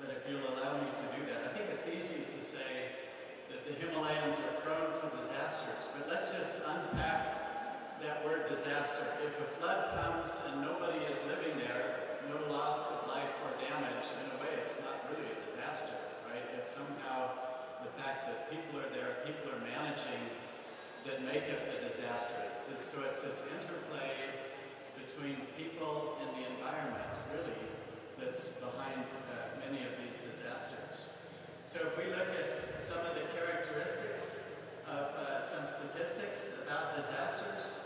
But if you'll allow me to do that, I think it's easy to say that the Himalayas are prone to disasters, but let's just unpack that word disaster. If a flood comes and nobody is living there, no loss of life or damage, in a way it's not really a disaster, right? It's somehow the fact that people are there, people are managing, that make it a disaster. It's this, so it's this interplay between people and the environment, really, that's behind uh, many of these disasters. So if we look at some of the characteristics of uh, some statistics about disasters,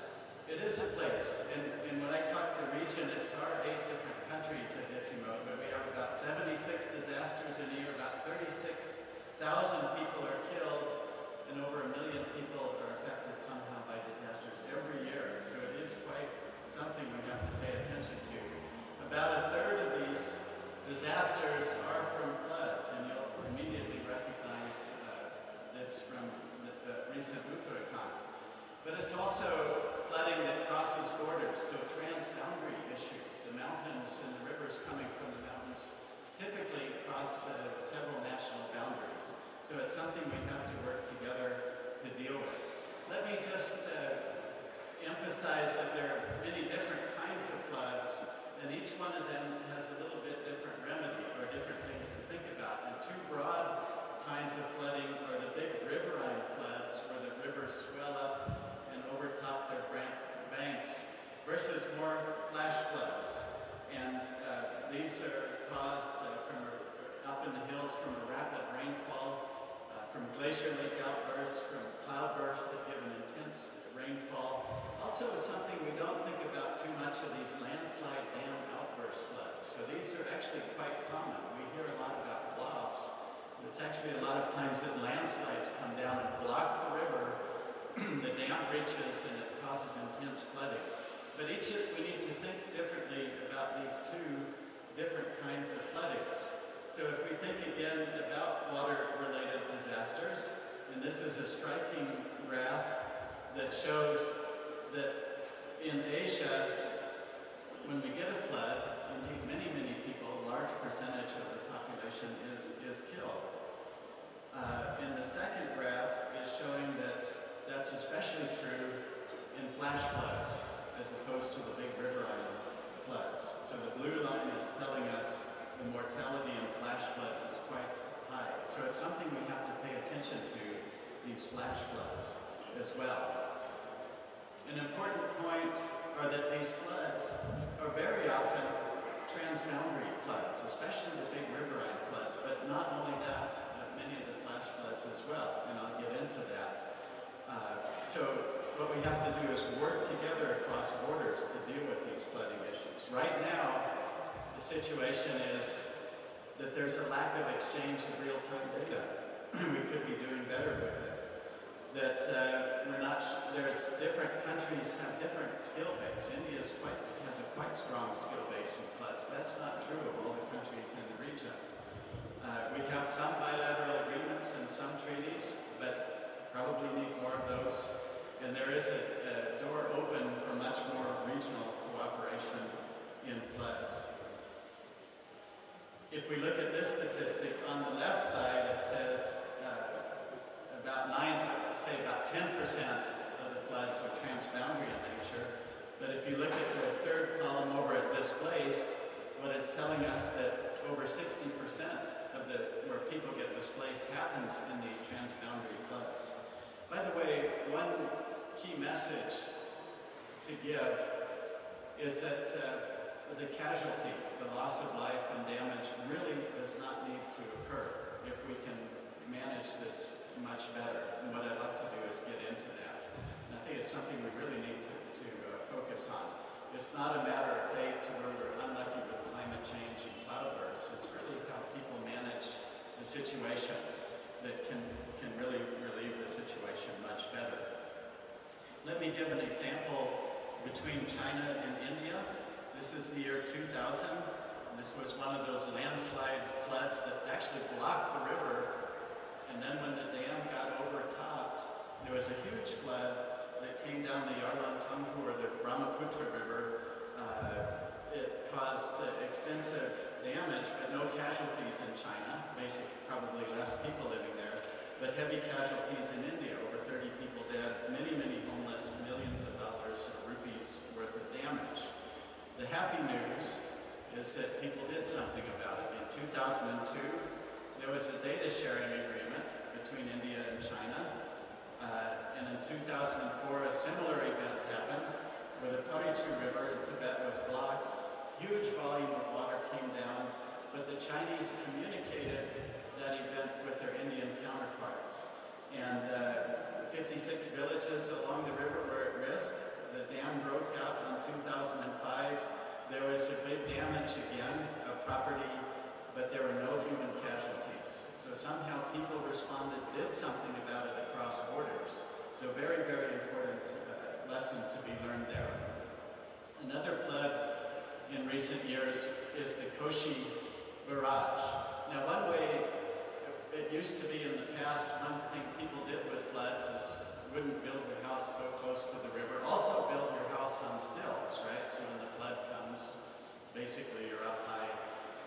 it is a place. And, and when I talk the region, it's our eight different countries at ICIMOD, but we have about 76 disasters in a year, about 36,000 people are killed, and over a million people are affected somehow by disasters every year. So it is quite something we have to pay attention to. About a third of these disasters are from floods, and you'll immediately recognize uh, this from the, the recent Uttarakhand. But it's also flooding that crosses borders, so transboundary issues. The mountains and the rivers coming from the mountains typically cross uh, several national boundaries. So it's something we have to work together to deal with. Let me just uh, emphasize that there are many different kinds of floods, and each one of them has a little bit different remedy or different things to think about. And two broad kinds of flooding are the big riverine floods, where the rivers swell up and overtop their banks, versus more flash floods. And uh, these are caused uh, from up in the hills from a rapid rainfall, uh, from glacier lake outbursts, from cloudbursts that give an intense rainfall. Also, it's something we don't think about too much of these landslide dam outburst floods. So these are actually quite common. We hear a lot about GLOFs. It's actually a lot of times that landslides come down and block the river, the dam breaches, and it causes intense flooding. But each we need to think differently about these two different kinds of floodings. So if we think again about water-related disasters, and this is a striking graph that shows that in Asia, when we get a flood, indeed many, many people, a large percentage of the is, is killed. Uh, and the second graph is showing that that's especially true in flash floods as opposed to the big riverine floods. So the blue line is telling us the mortality in flash floods is quite high. So it's something we have to pay attention to, these flash floods as well. An important point are that these floods are very often transboundary floods, especially the big riverine floods, but not only that, many of the flash floods as well, and I'll get into that. Uh, so what we have to do is work together across borders to deal with these flooding issues. Right now, the situation is that there's a lack of exchange of real-time data. we could be doing better with it that uh, we're not, there's different countries have different skill base. India quite, has a quite strong skill base in floods. That's not true of all the countries in the region. Uh, we have some bilateral agreements and some treaties, but probably need more. And there is a, a door open for much more regional cooperation in floods. If we look at this statistic, on the left side it says uh, about nine, say about 10% of the floods are transboundary in nature. But if you look at the third column over at displaced, what it's telling us that over 60% of the where people get displaced happens in these transboundary floods. By the way, one message to give is that uh, the casualties, the loss of life and damage really does not need to occur if we can manage this much better. And what I'd like to do is get into that. And I think it's something we really need to, to uh, focus on. It's not a matter of fate to where we're unlucky with climate change and cloudbursts. It's really how people manage the situation that can, can really relieve the situation much better. Let me give an example between China and India. This is the year 2000. This was one of those landslide floods that actually blocked the river. And then when the dam got overtopped, there was a huge flood that came down the Yarlung Tsangpo or the Brahmaputra River. Uh, it caused uh, extensive damage, but no casualties in China. Basically, probably less people living there, but heavy casualties in India. Over 30 people dead, many, many homeless, millions of dollars of rupees worth of damage. The happy news that people did something about it. In 2002, there was a data sharing agreement between India and China. Uh, and in 2004, a similar event happened where the Parichu River in Tibet was blocked. Huge volume of water came down, but the Chinese communicated that event with their Indian counterparts. And uh, 56 villages along the river were at risk. The dam broke out in 2005. There was a big damage again of property, but there were no human casualties. So somehow people responded, did something about it across borders. So very, very important uh, lesson to be learned there. Another flood in recent years is the Koshi Barrage. Now one way, it used to be in the past, one thing people did with floods is wouldn't build your house so close to the river. Also build your house on stilts, right? So when the flood comes, basically you're up high.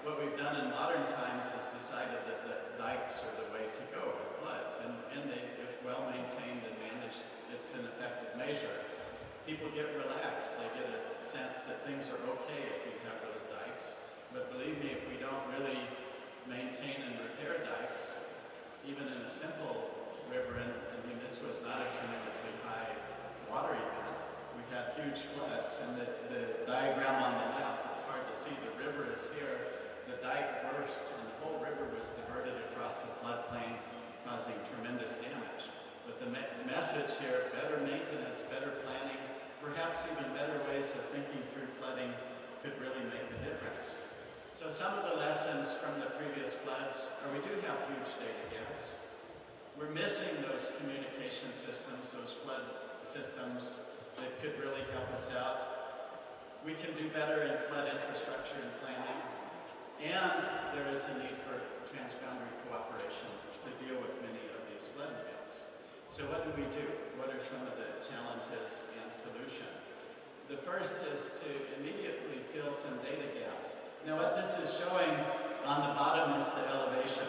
What we've done in modern times is decided that the dikes are the way to go with floods. And, and they, if well maintained and managed, it's an effective measure. People get relaxed. They get a sense that things are okay if you have those dikes. But believe me, if we don't really maintain and repair dikes, even in a simple river, and I mean, this was not a tremendously high water event. We had huge floods, and the, the diagram on the left, it's hard to see, the river is here, the dike burst, and the whole river was diverted across the floodplain, causing tremendous damage. But the me message here, better maintenance, better planning, perhaps even better ways of thinking through flooding could really make a difference. So some of the lessons from the previous floods are we do have huge data gaps. We're missing those communication systems, those flood systems that could really help us out. We can do better in flood infrastructure and planning. And there is a need for transboundary cooperation to deal with many of these flood events. So what do we do? What are some of the challenges and solution? The first is to immediately fill some data gaps. Now what this is showing on the bottom is the elevation,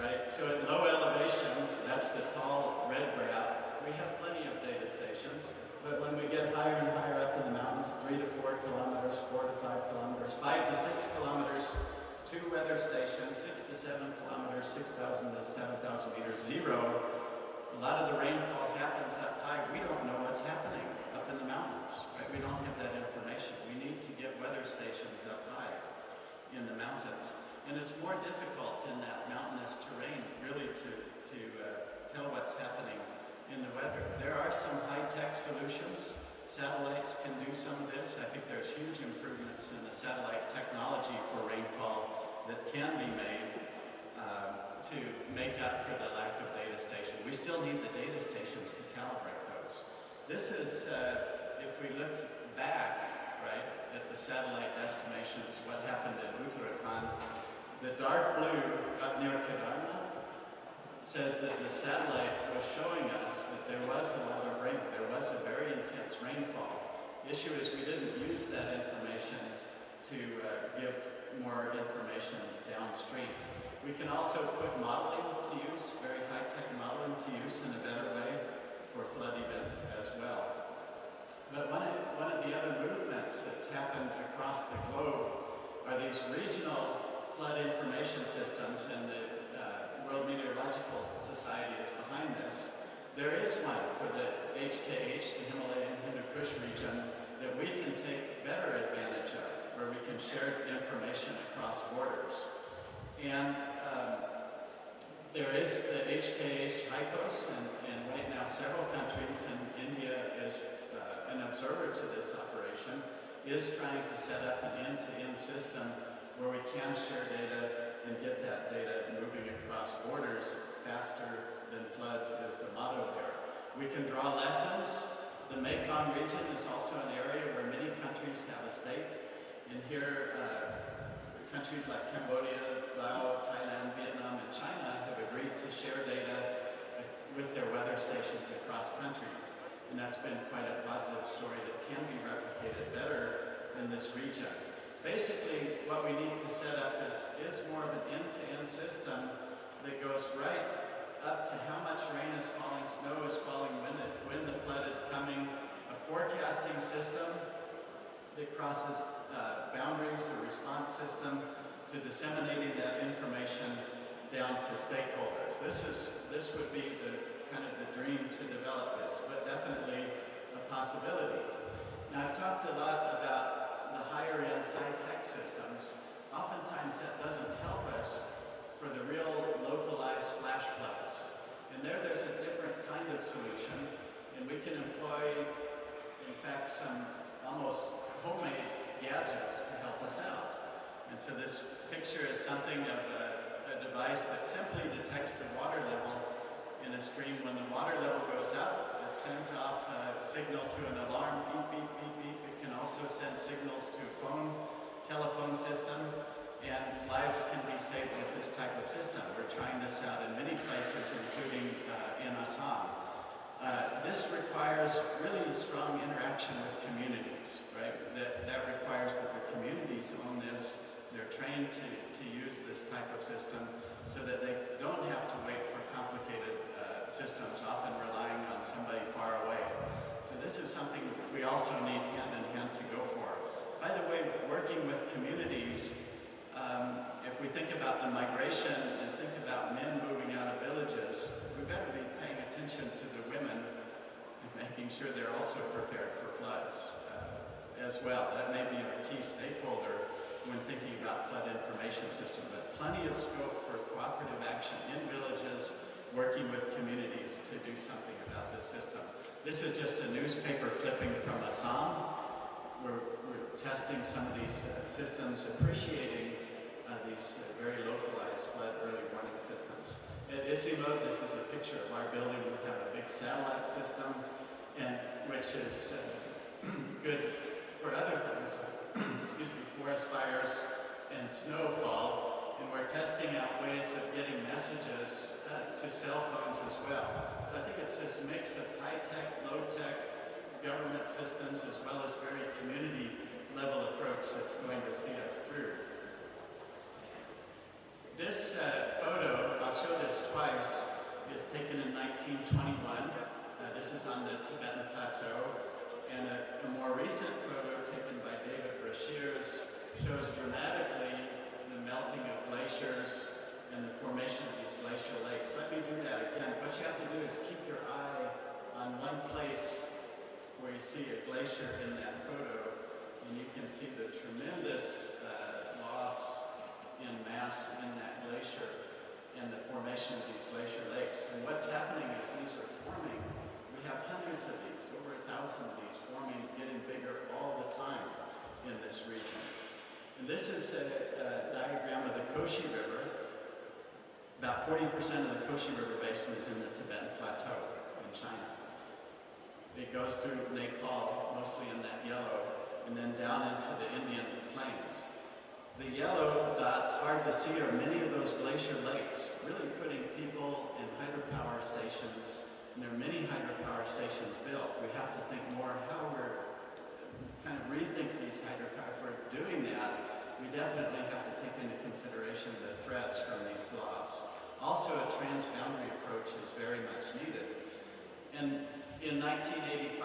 right? So at low elevation, that's the tall red graph, we have plenty of data stations. But when we get higher and higher up in the mountains, three to four kilometers, four to five kilometers, five to six kilometers, two weather stations, six to seven kilometers, 6,000 to 7,000 meters, zero. A lot of the rainfall happens up high. We don't know what's happening in the mountains, right? We don't have that information. We need to get weather stations up high in the mountains. And it's more difficult in that mountainous terrain really to, to uh, tell what's happening in the weather. There are some high-tech solutions. Satellites can do some of this. I think there's huge improvements in the satellite technology for rainfall that can be made uh, to make up for the lack of data station. We still need the data stations to calibrate those. This is, uh, if we look back, right, at the satellite estimations, what happened in Uttarakhand. The dark blue up near Kedarnath says that the satellite was showing us that there was a lot of rain, there was a very intense rainfall. The issue is we didn't use that information to uh, give more information downstream. We can also put modeling to use, very high-tech modeling to use in a better way for flood events as well. But one of, one of the other movements that's happened across the globe are these regional flood information systems, and the uh, World Meteorological Society is behind this. There is one for the HKH, the Himalayan Hindu Kush region, that we can take better advantage of, where we can share information across borders. And there is the HKH HYCOS, and, and right now several countries, and India is an observer to this operation, is trying to set up an end-to-end system where we can share data and get that data moving across borders faster than floods is the motto there. We can draw lessons. The Mekong region is also an area where many countries have a stake. And here, uh, countries like Cambodia, Laos, Thailand, Vietnam, and China have agreed to share data uh, with their weather stations across countries. And that's been quite a positive story that can be replicated better in this region. Basically, what we need to set up is, is more of an end-to-end system that goes right up to how much rain is falling, snow is falling, when, it, when the flood is coming, a forecasting system that crosses uh, boundaries, a response system to disseminating that information down to stakeholders. This is this would be the kind of the dream to develop this, but definitely a possibility. Now I've talked a lot about the higher end high-tech systems. Oftentimes that doesn't help us for the real localized flash floods. And there there's a different kind of solution, and we can employ, in fact, some almost homemade gadgets to help us out. And so this picture is something of a, device that simply detects the water level in a stream. When the water level goes up, it sends off a signal to an alarm, beep, beep, beep, beep. It can also send signals to a phone, telephone system, and lives can be saved with this type of system. We're trying this out in many places, including uh, in Assam. Uh, this requires really strong interaction with communities, right? That, that requires that the communities own this, they're trained to, to use this type of system so that they don't have to wait for complicated uh, systems, often relying on somebody far away. So this is something we also need hand in hand to go for. By the way, working with communities, um, if we think about the migration and think about men moving out of villages, we better be paying attention to the women and making sure they're also prepared for floods uh, as well. That may be a key stakeholder when thinking about flood information system, but plenty of scope for cooperative action in villages, working with communities to do something about this system. This is just a newspaper clipping from Assam. We're, we're testing some of these uh, systems, appreciating uh, these uh, very localized flood early warning systems. At ICIMOD, this is a picture of our building. We have a big satellite system, and which is uh, good for other things, excuse me, forest fires and snowfall, and we're testing out ways of getting messages uh, to cell phones as well. So I think it's this mix of high-tech, low-tech government systems as well as very community level approach that's going to see us through. This uh, photo, I'll show this twice, is taken in 1921. Uh, this is on the Tibetan Plateau. And a, a more recent photo Brashears shows dramatically the melting of glaciers and the formation of these glacial lakes. Let me do that again. What you have to do is keep your eye on one place where you see a glacier in that photo, and you can see the tremendous uh, loss in mass in that glacier and the formation of these glacier lakes. And what's happening is these are forming. We have hundreds of these, over a thousand of these forming, getting bigger all the time in this region. And this is a, a diagram of the Koshi River. About 40% of the Koshi River basin is in the Tibetan Plateau in China. It goes through Nepal, mostly in that yellow, and then down into the Indian plains. The yellow dots, hard to see, are many of those glacier lakes, really putting people in hydropower stations. And there are many hydropower stations built. We have to think more how we're kind of rethink these hydropower. If we're doing that, we definitely have to take into consideration the threats from these GLOFs. Also, a transboundary approach is very much needed. And in 1985,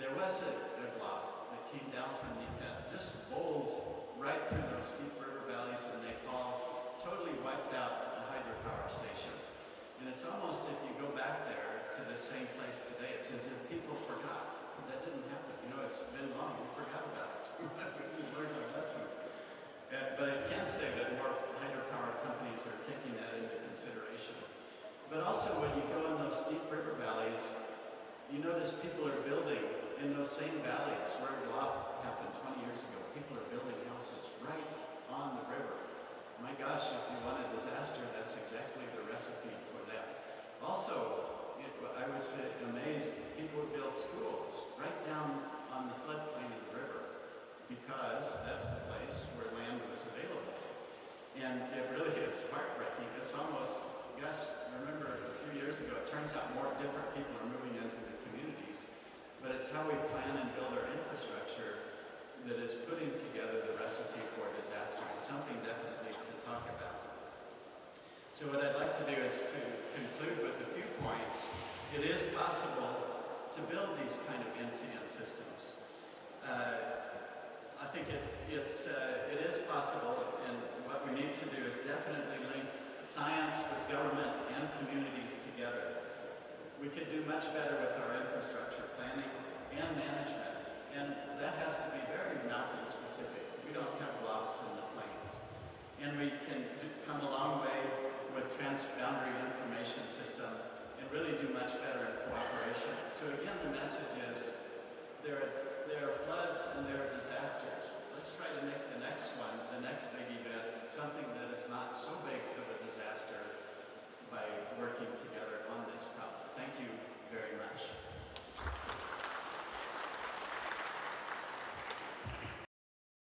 there was a, a GLOF that came down from Nepal, just bowled right through those steep river valleys in Nepal, totally wiped out a hydropower station. And it's almost, if you go back there to the same place today, it's as if people forgot. That didn't happen. You know, it's been long, we forgot about it. we learned our lesson. But I can say that more hydropower companies are taking that into consideration. But also when you go in those steep river valleys, you notice people are building in those same valleys where GLOF happened 20 years ago. People are building houses right on the river. My gosh, if you want a disaster, that's exactly the recipe for that. Also, it, I was amazed that people would build schools right down on the floodplain of the river because that's the place where land was available. And it really is heartbreaking turns out more different people are moving into the communities, but it's how we plan and build our infrastructure that is putting together the recipe for disaster. It's something definitely to talk about. So what I'd like to do is to conclude with a few points. It is possible to build these kind of end-to-end systems. Uh, I think it, it's, uh, it is possible, and what we need to do is definitely link science with government and communities together. We could do much better with our infrastructure planning and management and that has to be very mountain